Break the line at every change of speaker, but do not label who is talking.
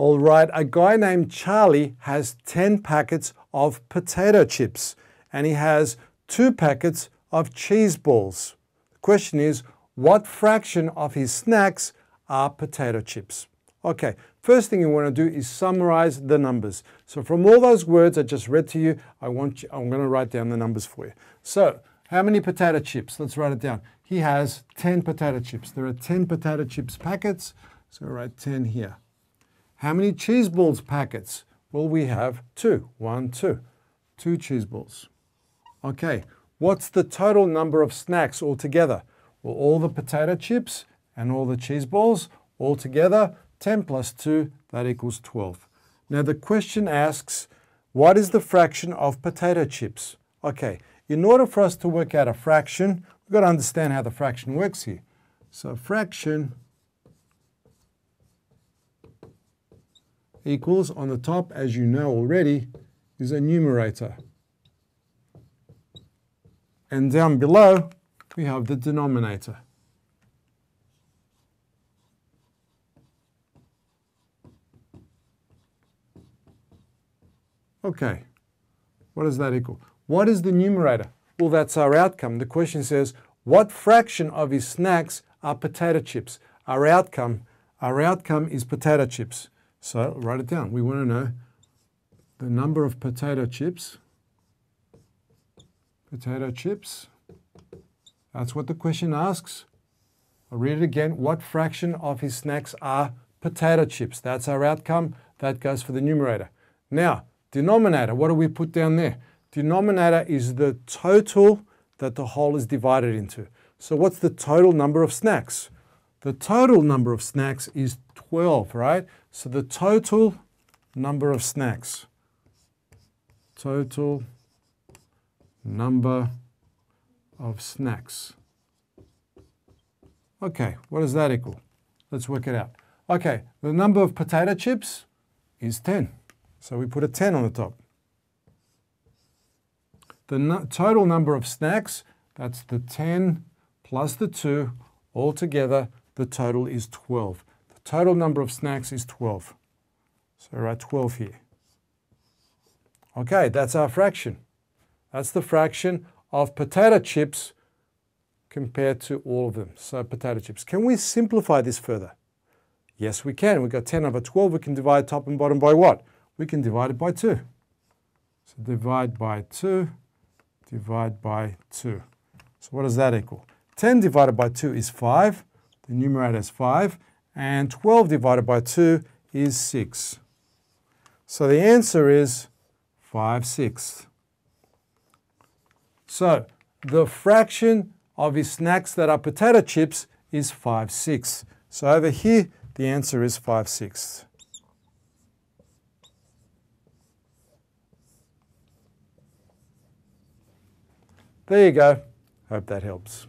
All right, a guy named Charlie has 10 packets of potato chips and he has two packets of cheese balls. The question is, what fraction of his snacks are potato chips? Okay, first thing you want to do is summarize the numbers. So from all those words I just read to you, I want you, I'm going to write down the numbers for you. So, how many potato chips? Let's write it down. He has 10 potato chips. There are 10 potato chips packets, so write 10 here. How many cheese balls packets? Well, we have two. One, two. Two cheese balls. Okay, what's the total number of snacks altogether? Well, all the potato chips and all the cheese balls altogether, 10 plus 2, that equals 12. Now the question asks, what is the fraction of potato chips? Okay, in order for us to work out a fraction, we've got to understand how the fraction works here. So fraction equals, on the top, as you know already, is a numerator. And down below, we have the denominator. Okay, what does that equal? What is the numerator? Well, that's our outcome. The question says, what fraction of his snacks are potato chips? Our outcome, our outcome is potato chips. So write it down. We want to know the number of potato chips. Potato chips. That's what the question asks. I'll read it again. What fraction of his snacks are potato chips? That's our outcome. That goes for the numerator. Now, denominator, what do we put down there? Denominator is the total that the whole is divided into. So what's the total number of snacks? The total number of snacks is 12, right? So the total number of snacks, total number of snacks. Okay, what does that equal? Let's work it out. Okay, the number of potato chips is 10. So we put a 10 on the top. The no total number of snacks, that's the 10 plus the 2, altogether the total is 12. The Total number of snacks is 12. So write 12 here. Okay, that's our fraction. That's the fraction of potato chips compared to all of them. So potato chips. Can we simplify this further? Yes, we can. We've got 10 over 12. We can divide top and bottom by what? We can divide it by 2. So divide by 2, divide by 2. So what does that equal? 10 divided by 2 is 5. The numerator is 5 and 12 divided by 2 is 6. So the answer is 5 sixths. So the fraction of his snacks that are potato chips is 5 sixths. So over here, the answer is 5 sixths. There you go. Hope that helps.